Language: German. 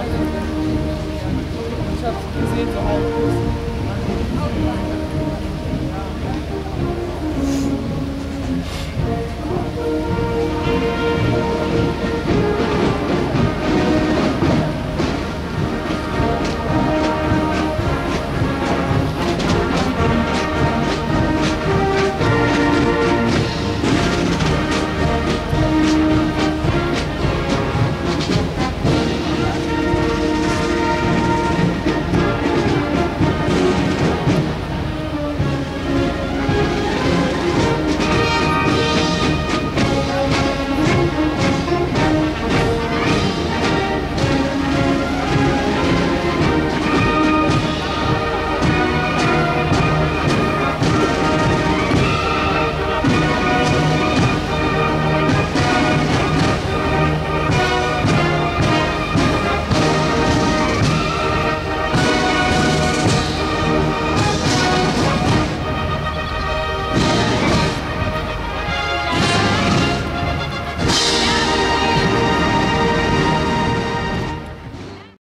Ich habe es gesehen, so halb groß.